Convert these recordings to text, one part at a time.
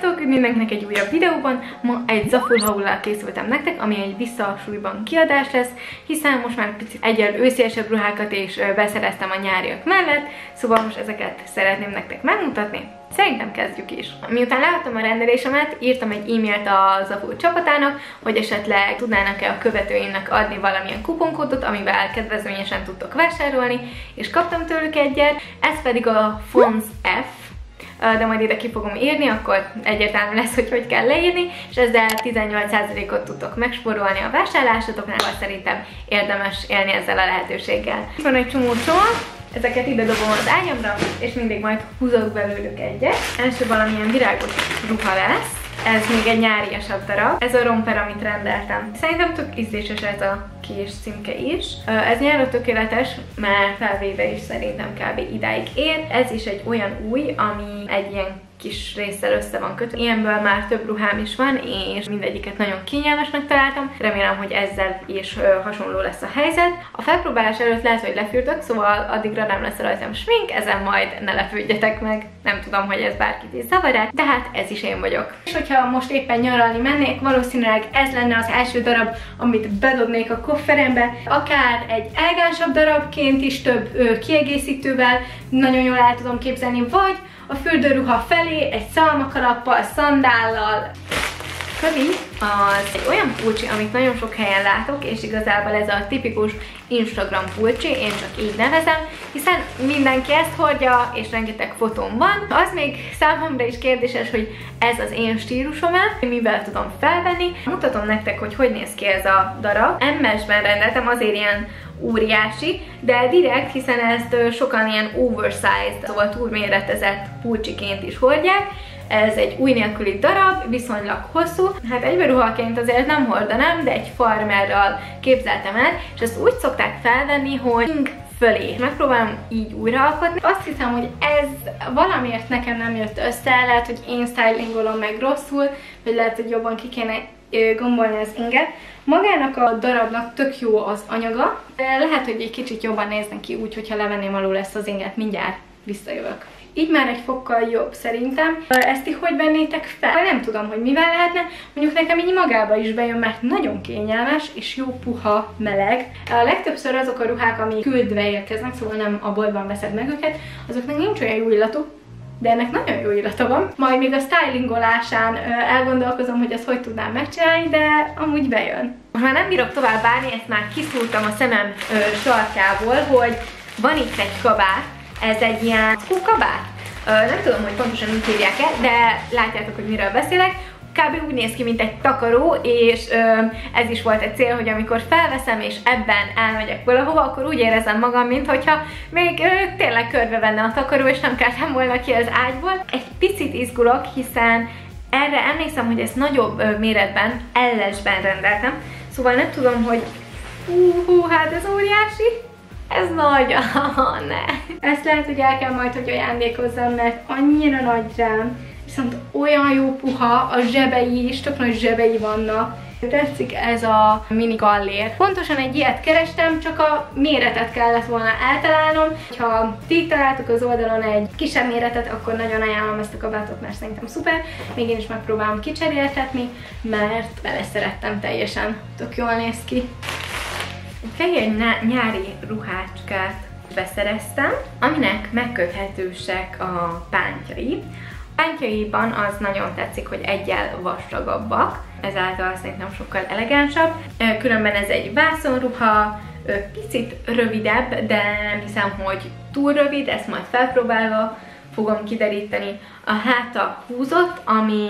Sziasztok! Mindenkinek egy újabb videóban. Ma egy Zaful haullal készültem nektek, ami egy visszasúlyban kiadás lesz, hiszen most már picit egyel ősziesebb ruhákat is beszereztem a nyáriak mellett, szóval most ezeket szeretném nektek megmutatni. Szerintem kezdjük is. Miután láttam a rendelésemet, írtam egy e-mailt a Zaful csapatának, hogy esetleg tudnának-e a követőimnek adni valamilyen kuponkódot, amivel kedvezményesen tudtok vásárolni, és kaptam tőlük egyet, ez pedig a Fons F, de majd ide ki fogom írni, akkor egyértelmű lesz, hogy hogy kell leírni, és ezzel 18%-ot tudtok megsporolni a vásárlásotoknál, vagy szerintem érdemes élni ezzel a lehetőséggel. Itt van egy csomó csomag, ezeket ide dobom az ágyamra, és mindig majd húzok belőlük egyet. Első valamilyen virágos ruha lesz, ez még egy nyáriasabb darab. Ez a romper, amit rendeltem. Szerintem tök ízléses ez a kis címke is. Ez nyára tökéletes, mert felvéve is szerintem kb. idáig ér. Ez is egy olyan új, ami egy ilyen kis résszel össze van kötve. Ilyenből már több ruhám is van, és mindegyiket nagyon kényelmesnek találtam. Remélem, hogy ezzel is hasonló lesz a helyzet. A felpróbálás előtt lehet, hogy lefürdök, szóval addigra nem lesz rajtam smink, ezen majd ne lepődjetek meg. Nem tudom, hogy ez bárkit is zavar de hát ez is én vagyok. És hogyha most éppen nyaralni mennék, valószínűleg ez lenne az első darab, amit bedobnék a kofferembe, akár egy elegánsabb darabként is több ö, kiegészítővel, nagyon jól el tudom képzelni, vagy a fürdőruha felé egy szalmakalappal, szandállal. Kövi az egy olyan pulcsi, amit nagyon sok helyen látok, és igazából ez a tipikus Instagram pulcsi, én csak így nevezem, hiszen mindenki ezt hordja, és rengeteg fotóm van. Az még számomra is kérdéses, hogy ez az én stílusom-e, mivel tudom felvenni. Mutatom nektek, hogy hogy néz ki ez a darab. MS-ben rendeltem, azért ilyen óriási, de direkt, hiszen ezt sokan ilyen oversized, szóval túlméretezett pulcsiként is hordják, ez egy új nélküli darab, viszonylag hosszú. Hát egyberuhaként azért nem hordanám, de egy farmerral képzeltem el, és ezt úgy szokták felvenni, hogy fölé. Megpróbálom így újraalkotni. Azt hiszem, hogy ez valamiért nekem nem jött össze, lehet, hogy én stylingolom meg rosszul, vagy lehet, hogy jobban ki kéne gombolni az inget. Magának a darabnak tök jó az anyaga, lehet, hogy egy kicsit jobban néznek ki úgy, hogyha levenném alul ezt az inget, mindjárt visszajövök. Így már egy fokkal jobb szerintem. Ezt így hogy vennétek fel? Nem tudom, hogy mivel lehetne. Mondjuk nekem így magába is bejön, mert nagyon kényelmes és jó puha, meleg. A legtöbbször azok a ruhák, ami küldve érkeznek, szóval nem a boltban veszed meg őket, azoknak nincs olyan jó illatú, de ennek nagyon jó illata van. Majd még a stylingolásán elgondolkozom, hogy ezt hogy tudnám megcsinálni, de amúgy bejön. Most már nem bírok tovább várni, ezt már kiszúrtam a szemem ö, sarkából, hogy van itt egy kabát, ez egy ilyen kabát. Nem tudom, hogy pontosan úgy hívják-e, de látjátok, hogy miről beszélek kb. úgy néz ki, mint egy takaró, és ö, ez is volt egy cél, hogy amikor felveszem, és ebben elmegyek valahova, akkor úgy érezem magam, mint hogyha még ö, tényleg körbe venne a takaró, és nem keltem volna ki az ágyból. Egy picit izgulok, hiszen erre emlékszem, hogy ezt nagyobb ö, méretben, ellesben rendeltem, szóval nem tudom, hogy hú, hú, hát ez óriási, ez nagy, ne. Ezt lehet, hogy el kell majd, hogy ajándékozzam, mert annyira nagy rám viszont olyan jó puha, a zsebei is, tök nagy zsebei vannak. Tetszik ez a mini gallér. Pontosan egy ilyet kerestem, csak a méretet kellett volna eltalálnom. Ha ti találtok az oldalon egy kisebb méretet, akkor nagyon ajánlom ezt a kabátot, mert szerintem szuper. Még én is megpróbálom kicseréltetni, mert beleszerettem teljesen. Tök jól néz ki. Egy fehér nyári ruhácskát beszereztem, aminek megköthetősek a pántjai. Pántjaiban az nagyon tetszik, hogy egyel vastagabbak, ezáltal szerintem sokkal elegánsabb. Különben ez egy vászonruha, picit rövidebb, de nem hiszem, hogy túl rövid, ezt majd felpróbálva fogom kideríteni. A háta húzott, ami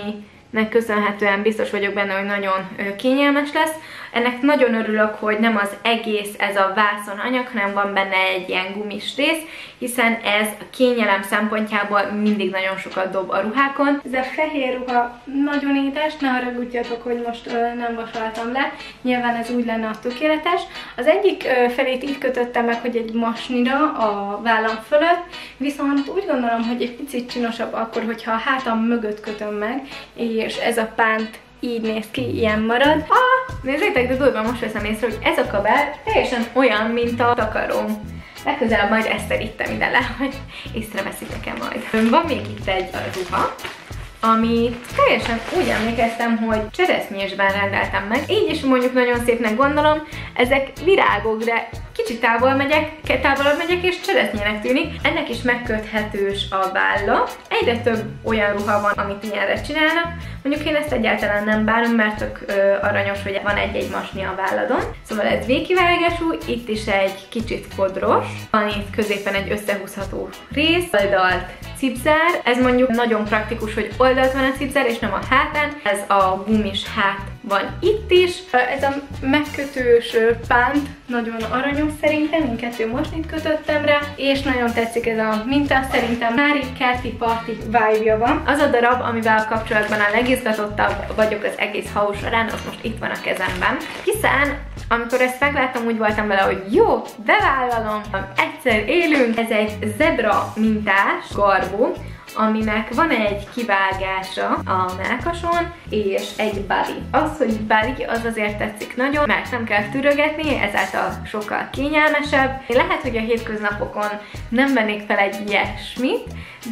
nek köszönhetően biztos vagyok benne, hogy nagyon kényelmes lesz. Ennek nagyon örülök, hogy nem az egész ez a vászon anyag, hanem van benne egy ilyen gumis rész, hiszen ez a kényelem szempontjából mindig nagyon sokat dob a ruhákon. Ez a fehér ruha nagyon édes, ne haragudjatok, hogy most ö, nem vasaltam le, nyilván ez úgy lenne a tökéletes. Az egyik ö, felét így kötöttem meg, hogy egy masnira a vállam fölött, viszont úgy gondolom, hogy egy picit csinosabb akkor, hogyha a hátam mögött kötöm meg, és ez a pánt így néz ki, ilyen marad. Ah, nézzétek, de durva most veszem észre, hogy ez a kabát teljesen olyan, mint a takaróm. Legközelebb majd ezt terítem ide le, hogy észreveszitek-e majd. Van még itt egy ruha, amit teljesen úgy emlékeztem, hogy cseresznyésben rendeltem meg. Így is mondjuk nagyon szépnek gondolom, ezek virágok, de kicsit távol megyek, távolabb megyek, és cseresznyének tűnik. Ennek is megköthetős a válla. Egyre több olyan ruha van, amit ilyenre csinálnak. Mondjuk én ezt egyáltalán nem bánom, mert tök aranyos, hogy van egy-egy masni a válladon. Szóval ez végkivágású, itt is egy kicsit kodros. Van itt középen egy összehúzható rész, oldalt cipzár. Ez mondjuk nagyon praktikus, hogy oldalt van a cipzár, és nem a hátán. Ez a gumis hát van itt is. Ez a megkötős pánt nagyon aranyos szerintem, én kettő mosnit kötöttem rá, és nagyon tetszik ez a minta, szerintem már itt kerti party vibe-ja van. Az a darab, amivel kapcsolatban a legizgatottabb vagyok az egész haus során, az most itt van a kezemben, hiszen amikor ezt megláttam, úgy voltam vele, hogy jó, bevállalom, egyszer élünk, ez egy zebra mintás garbó, aminek van egy kivágása a melkason, és egy bali. Az, hogy bali, az azért tetszik nagyon, mert nem kell türögetni, ezáltal sokkal kényelmesebb. Lehet, hogy a hétköznapokon nem vennék fel egy ilyesmit,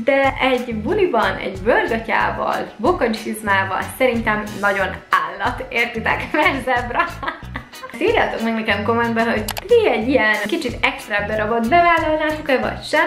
de egy buliban, egy bőrgatyával, bokacsizmával szerintem nagyon állat, értitek? Mert zebra. Írjátok meg nekem kommentben, hogy ti egy ilyen kicsit extra darabot bevállalnátok-e, vagy sem.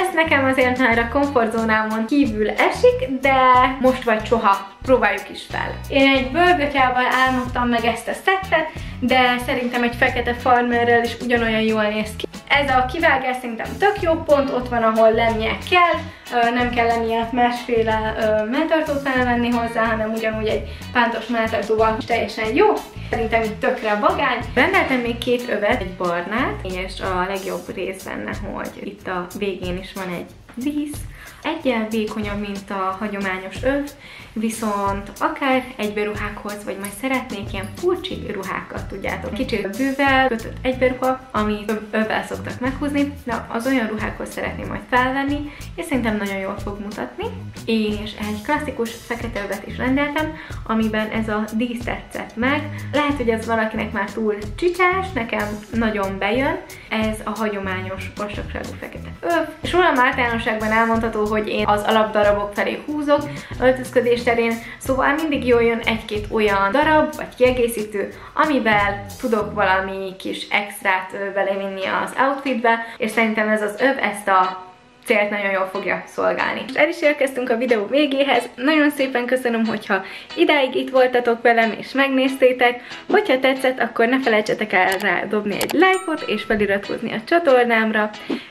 Ez nekem azért már a komfortzónámon kívül esik, de most vagy soha próbáljuk is fel. Én egy bőrgatyával álmodtam meg ezt a szettet, de szerintem egy fekete farmerrel is ugyanolyan jól néz ki. Ez a kivágás szerintem tök jó pont, ott van, ahol lennie kell, nem kell lennie másféle melltartót felvenni hozzá, hanem ugyanúgy egy pántos melltartóval teljesen jó. Szerintem itt tökre vagány. Rendeltem még két övet, egy barnát, és a legjobb rész benne, hogy itt a végén is van egy dísz, egyen vékonyabb, mint a hagyományos öv, viszont akár egyberuhákhoz, vagy majd szeretnék ilyen furcsi ruhákat, tudjátok. Kicsit bővel kötött egyberuha, amit övvel szoktak meghúzni, de az olyan ruhákhoz szeretném majd felvenni, és szerintem nagyon jól fog mutatni. És egy klasszikus fekete övet is rendeltem, amiben ez a dísz tetszett meg. Lehet, hogy ez valakinek már túl csicsás, nekem nagyon bejön. Ez a hagyományos vastagságú fekete öv. És rólam általánosságban elmondható, hogy én az alapdarabok felé húzok öltözködés terén, szóval mindig jól jön egy-két olyan darab, vagy kiegészítő, amivel tudok valami kis extrát belevinni az outfitbe, és szerintem ez az öv ezt a célt nagyon jól fogja szolgálni. És el is érkeztünk a videó végéhez. Nagyon szépen köszönöm, hogyha idáig itt voltatok velem és megnéztétek. Hogyha tetszett, akkor ne felejtsetek el rá dobni egy lájkot és feliratkozni a csatornámra.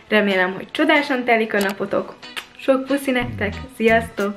Remélem, hogy csodásan telik a napotok. Sok puszi nektek, sziasztok!